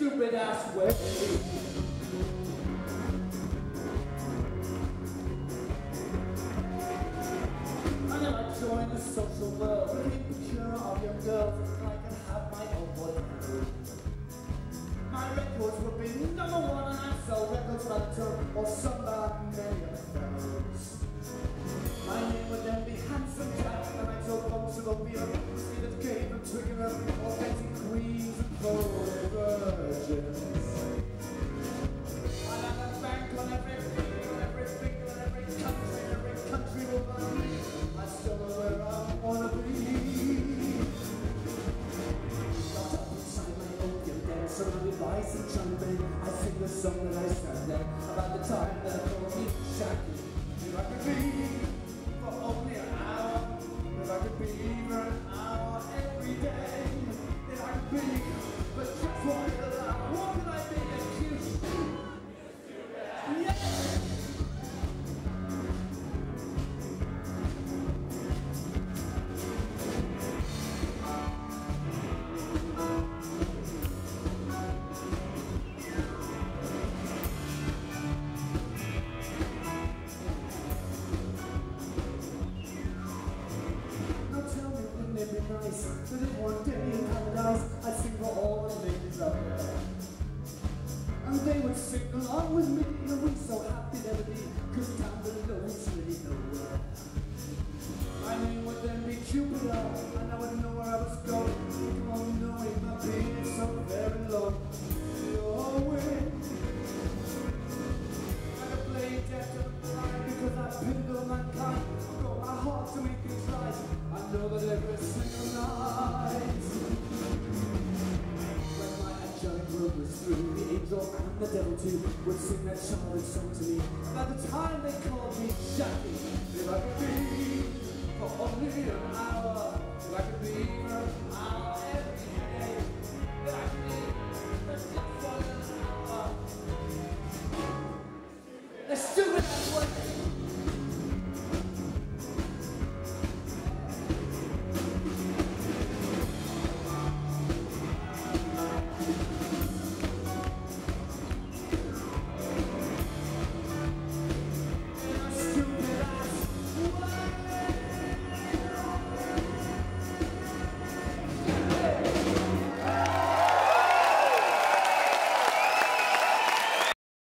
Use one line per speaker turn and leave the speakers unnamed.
stupid ass way I join the social world. Picture of young girls And I can have my own boyfriend my records would be number one and I'd sell records by the or some bad many By some champagne I sing the song that I sang then About the time that it nice that if one day in paradise I'd sing for all the ladies out there And they would sing along with me And we're so happy they'd be Cause down below it's really nowhere through The angel and the devil too Would sing that childish song to me By the time they called me Jacky